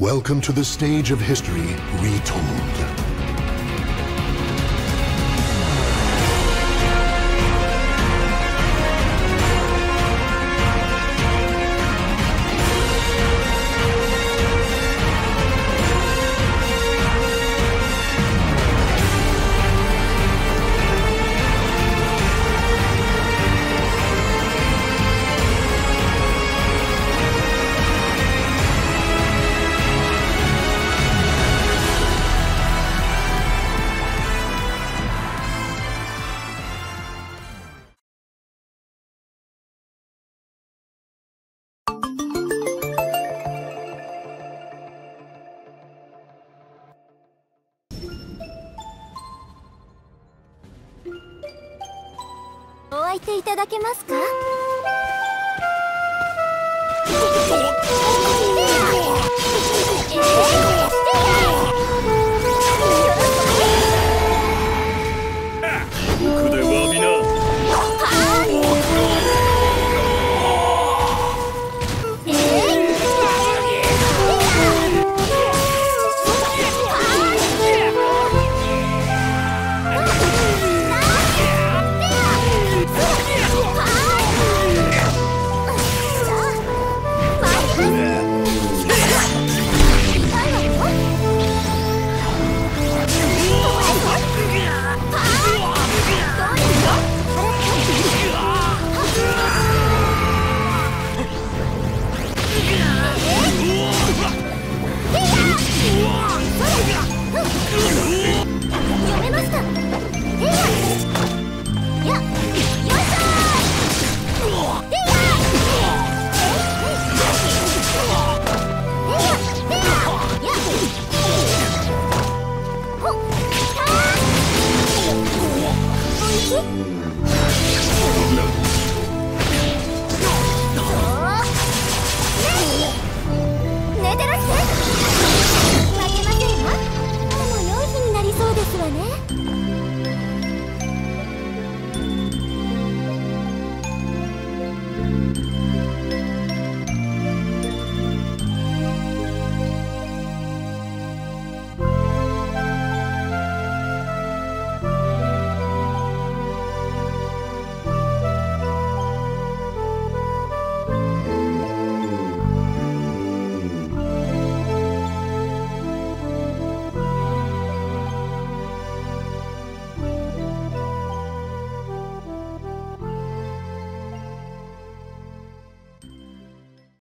Welcome to the stage of history retold. いていただけますか？aqui?